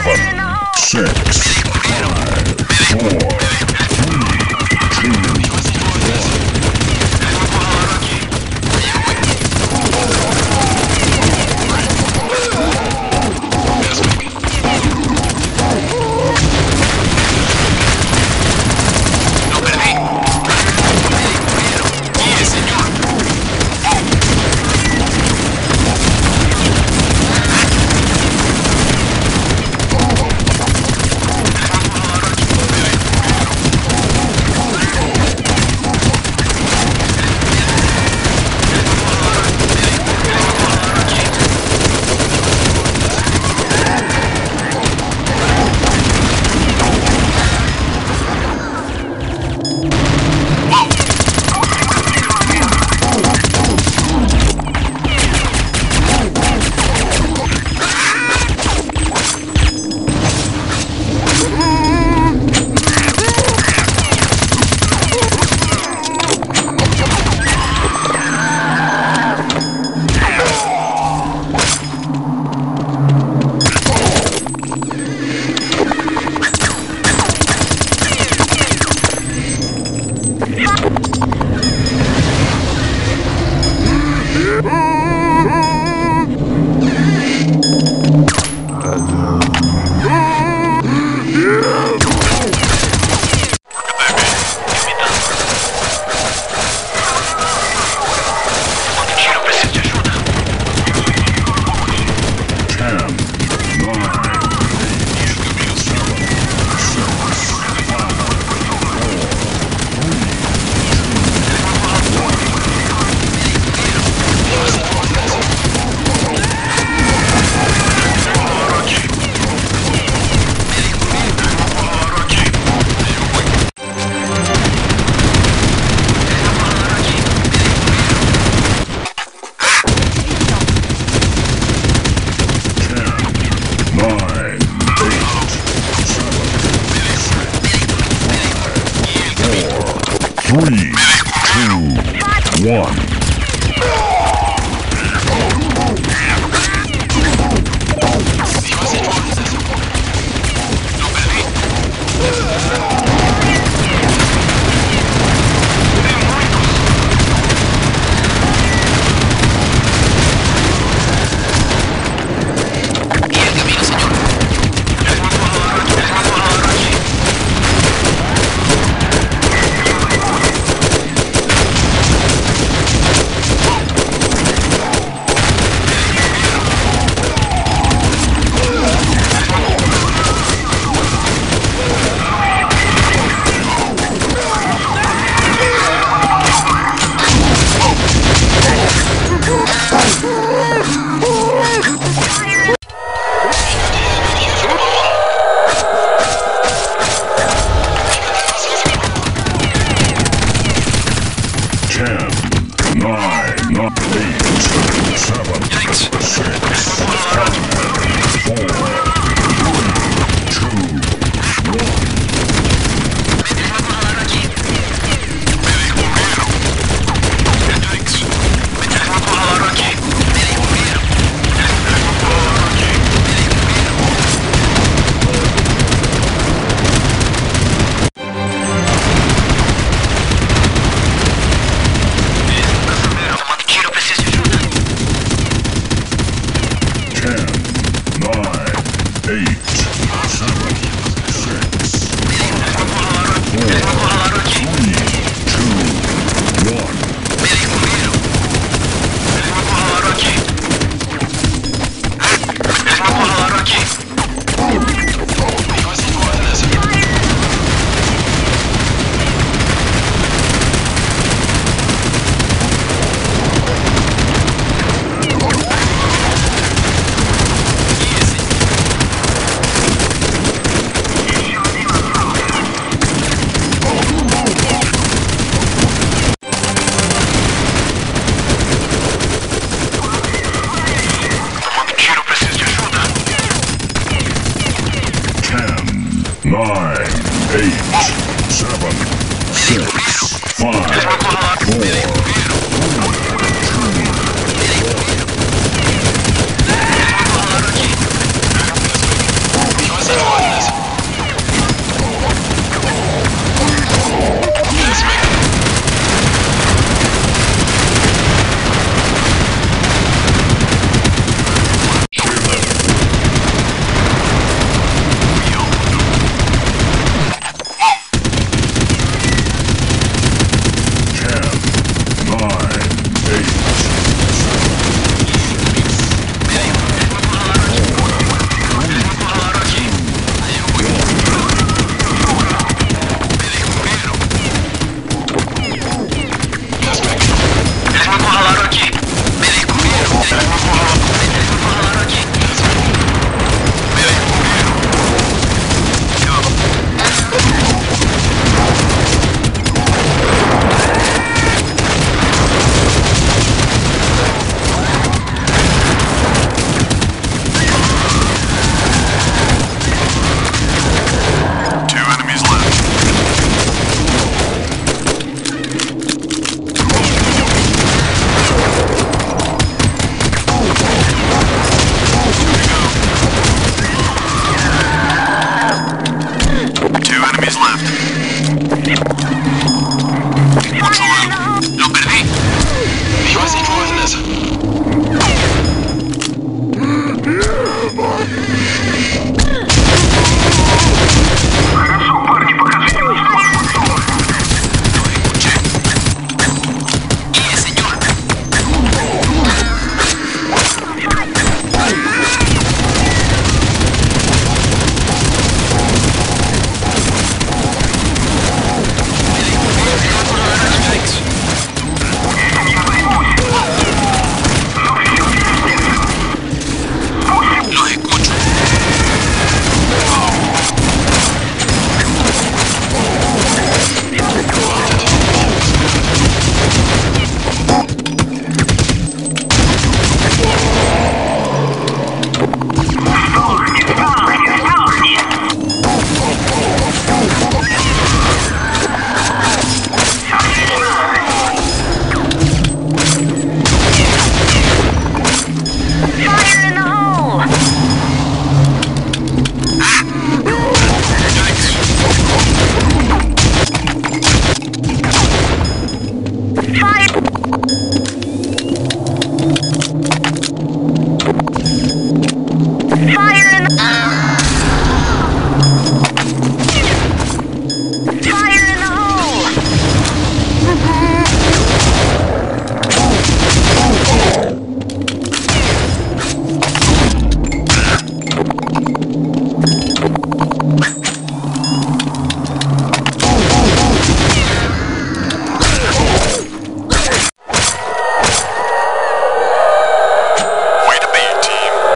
seven, six, three, two, one. Eight, four, nine, eight,